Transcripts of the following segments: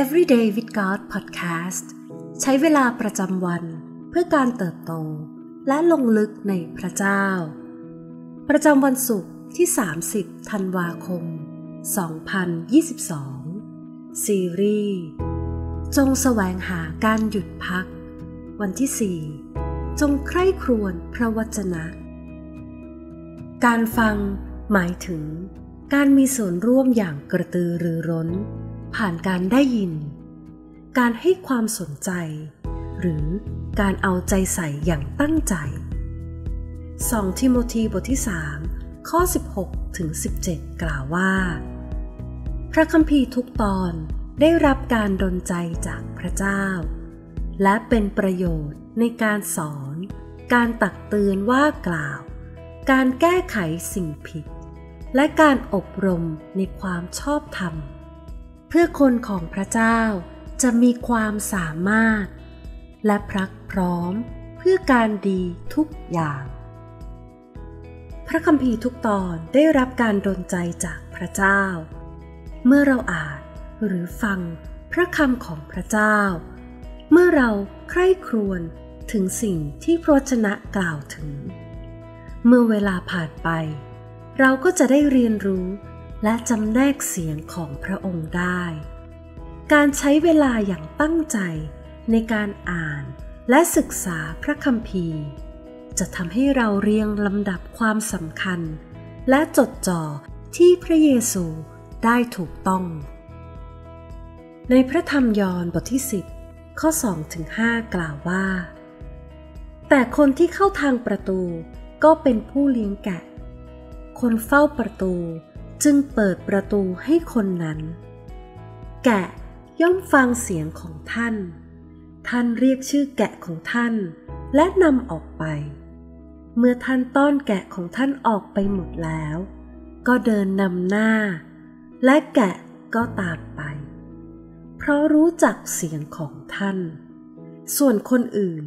Everyday with God Podcast ใช้เวลาประจำวันเพื่อการเติบโต และลงลึกในพระเจ้า ประจำวันศุกร์ที่ 30 ธันวาคม 2022 ซีรีส์จงแสวงหาการหยุดพัก วันที่ 4 จงใคร่ครวญพระวจนะ การฟังหมายถึง การมีส่วนร่วมอย่างกระตือรือร้น ผ่านการได้ยิน การให้ความสนใจ หรือการเอาใจใส่อย่างตั้งใจ 2 ทิโมธีบทที่ 3 ข้อ 16 ถึง 17 กล่าวว่า พระคัมภีร์ทุกตอนได้รับการดลใจจากพระเจ้า และเป็นประโยชน์ในการสอน การตักเตือนว่ากล่าว การแก้ไขสิ่งผิด และการอบรมในความชอบธรรม เพื่อคนของพระเจ้าจะมีความสามารถ และพรักพร้อมเพื่อการดีทุกอย่าง พระคัมภีร์ทุกตอนได้รับการดลใจจากพระเจ้า เมื่อเราอ่านหรือฟังพระคำของพระเจ้า เมื่อเราใคร่ครวญถึงสิ่งที่พระวจนะกล่าวถึง เมื่อเวลาผ่านไป เราก็จะได้เรียนรู้ และจำแนกเสียงของพระองค์ได้ การใช้เวลาอย่างตั้งใจในการอ่านและศึกษาพระคัมภีร์ จะทำให้เราเรียงลำดับความสำคัญ และจดจ่อที่พระเยซูได้ถูกต้อง ในพระธรรมยอห์นบทที่ 10 ข้อ2ถึง5กล่าวว่า แต่คนที่เข้าทางประตูก็เป็นผู้เลี้ยงแกะ คนเฝ้าประตู จึงเปิดประตูให้คนนั้น แกะย่อมฟังเสียงของท่าน ท่านเรียกชื่อแกะของท่าน และนำออกไป เมื่อท่านต้อนแกะของท่านออกไปหมดแล้ว ก็เดินนำหน้า และแกะก็ตามไป เพราะรู้จักเสียงของท่าน ส่วนคนอื่น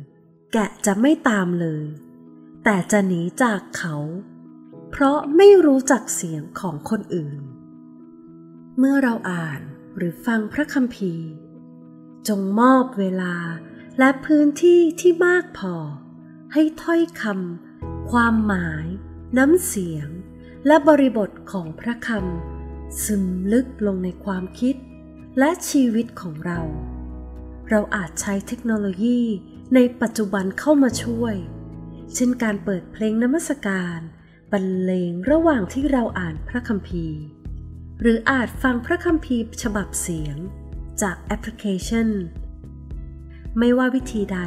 แกะจะไม่ตามเลย แต่จะหนีจากเขา เพราะไม่รู้จักเสียงของคนอื่น เมื่อเราอ่านหรือฟังพระคัมภีร์ จงมอบเวลาและพื้นที่ที่มากพอ ให้ถ้อยคำความหมาย น้ำเสียง และบริบทของพระคำซึมลึกลงในความคิด และชีวิตของเรา เราอาจใช้เทคโนโลยีในปัจจุบันเข้ามาช่วย เช่นการเปิดเพลงนมัสการ รรเลงระหว่างที่เราอ่านพระคัมภีร์ หรืออาจฟังพระคัมภีร์ฉบับเสียงจากแอปพลิเคชัน ไม่ว่าวิธีใด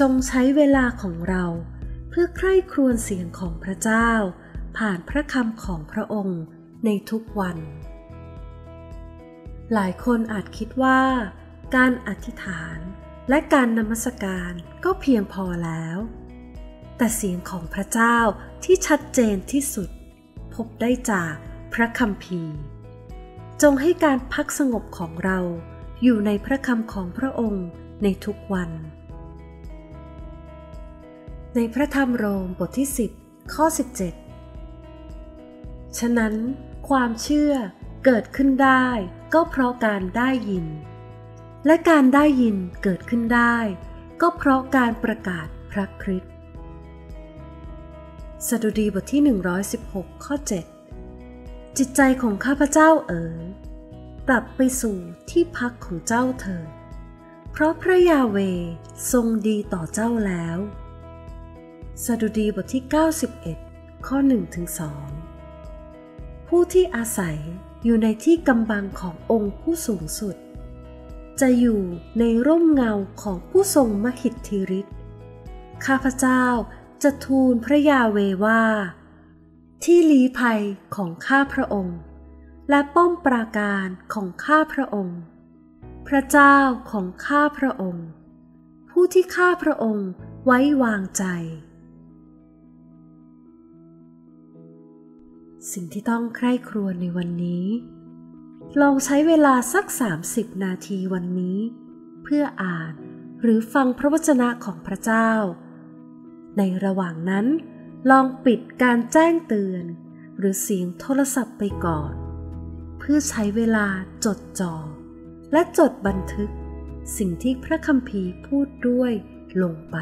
จงใช้เวลาของเราเพื่อใคร่ครวญเสียงของพระเจ้า ผ่านพระคำของพระองค์ในทุกวัน หลายคนอาจคิดว่า การอธิษฐานและการนมัสการก็เพียงพอแล้ว แต่เสียงของพระเจ้าที่ชัดเจนที่สุด พบได้จากพระคัมภีร์จงให้การพักสงบของเราอยู่ในพระคำของพระองค์ในทุกวัน ในพระธรรมโรมบทที่ 10 ข้อ 17 ฉะนั้นความเชื่อเกิดขึ้นได้ก็เพราะการได้ยิน และการได้ยินเกิดขึ้นได้ ก็เพราะการประกาศพระคริสต์ สดุดีบทที่ 116 ข้อ 7 จิตใจของข้าพเจ้าเอ๋ยกลับไปสู่ที่พักของเจ้าเถิดเพราะพระยาเวทรงดีต่อเจ้าแล้ว สดุดีบทที่ 91 ข้อ1ถึง2ผู้ที่อาศัยอยู่ในที่กำบังขององค์ผู้สูงสุด จะอยู่ในร่มเงาของผู้ทรงมหิทธิฤทธิ์ข้าพเจ้า จะทูลพระยาเวว่า ที่ลี้ภัยของข้าพระองค์ และป้อมปราการของข้าพระองค์ พระเจ้าของข้าพระองค์ ผู้ที่ข้าพระองค์ไว้วางใจ สิ่งที่ต้องใคร่ครวญในวันนี้ ลองใช้เวลาสัก 30 นาทีวันนี้ เพื่ออ่านหรือฟังพระวจนะของพระเจ้า ในระหว่างนั้น ลองปิดการแจ้งเตือน หรือเสียงโทรศัพท์ไปก่อน เพื่อใช้เวลาจดจ่อและจดบันทึก สิ่งที่พระคัมภีร์พูดด้วยลงไป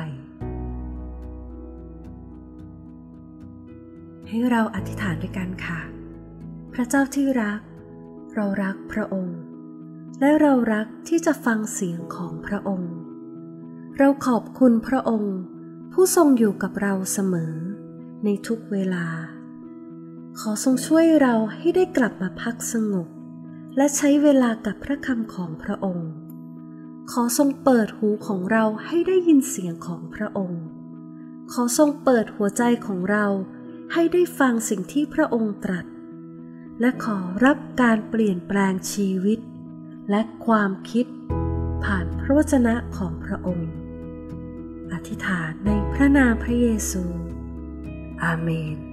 ให้เราอธิษฐานด้วยกันค่ะ พระเจ้าที่รัก เรารักพระองค์ และเรารักที่จะฟังเสียงของพระองค์ เราขอบคุณพระองค์ ผู้ทรงอยู่กับเราเสมอ ในทุกเวลา ขอทรงช่วยเราให้ได้กลับมาพักสงบ และใช้เวลากับพระคำของพระองค์ ขอทรงเปิดหูของเราให้ได้ยินเสียงของพระองค์ ขอทรงเปิดหัวใจของเราให้ได้ฟังสิ่งที่พระองค์ตรัส และขอรับการเปลี่ยนแปลงชีวิต และความคิด ผ่านพระวจนะของพระองค์ อธิษฐานในพระนามพระเยซู อาเมน